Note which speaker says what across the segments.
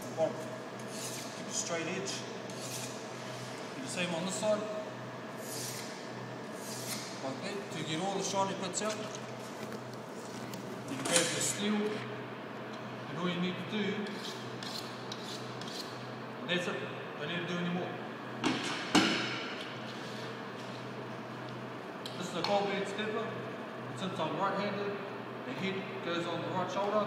Speaker 1: the bottom. straight edge. Do the same on this side content to get all the shiny bits out. You grab the steel, and all you need to do, and that's it, don't need to do any more. This is a cold bed stepper, and since I'm right handed, the head goes on the right shoulder,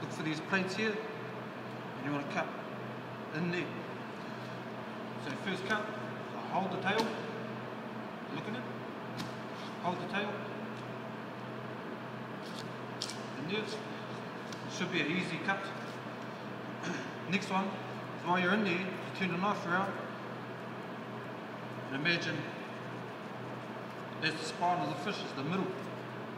Speaker 1: Look for these plates here, and you want to cut in there. So first cut, so hold the tail, look at it hold the tail. And this should be an easy cut. Next one, while you're in there, you turn the knife around and imagine that's the spine of the fish, is the middle.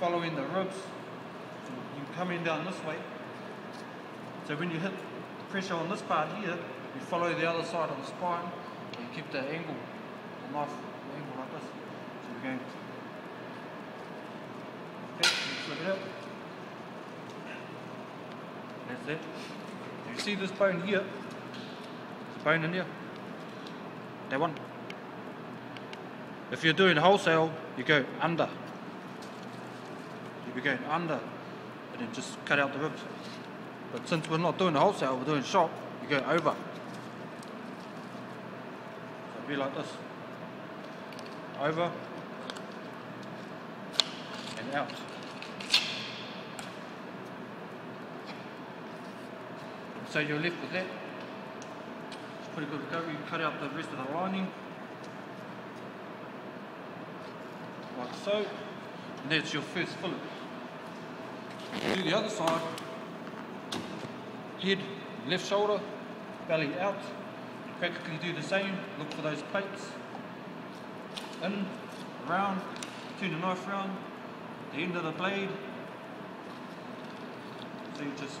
Speaker 1: following the ribs, you come in down this way. So when you hit the pressure on this part here, you follow the other side of the spine and you keep the angle, the knife angle like this. So you're going Okay, flip it out. That's it. You see this bone here? phone in there. That one. If you're doing wholesale, you go under. You'll be going under and then just cut out the ribs. But since we're not doing wholesale, we're doing shop, you go over. So it'll be like this. Over. And out. So you're left with that. pretty good recovery. You cut out the rest of the lining. Like so. And that's your first fillet. Do the other side. Head, left shoulder, belly out. Practically do the same. Look for those plates. In, around. turn the knife round, the end of the blade. So you just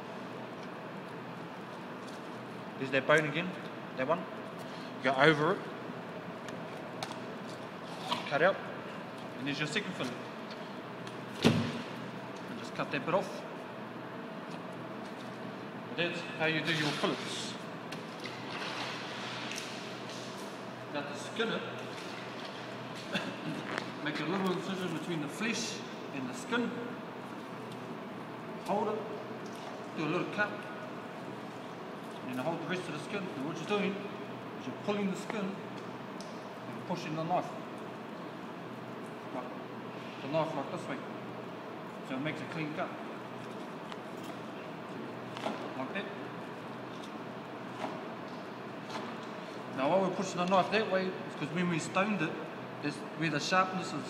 Speaker 1: There's that bone again, that one go over it. Cut out. And there's your second fin. And just cut that bit off. And that's how you do your fillets. Now to skin make a little incision between the flesh and the skin. Hold it, do a little cut, and then hold the rest of the skin. And what you're doing you're pulling the spoon and pushing the knife. The knife like this way. So it makes a clean cut. Like that. Now why we're pushing the knife that way is because when we stoned it, it's where the sharpness is.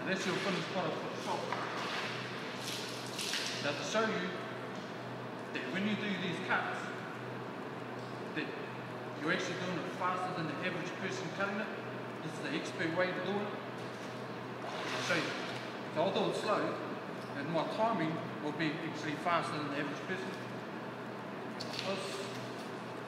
Speaker 1: And this is your finish product for the top. Now to show you that when you do these cuts, that you're actually doing it faster than the average person cutting it. This is the expert way to do it shape. So although it's slow, and my timing will be actually faster than the average person. Plus,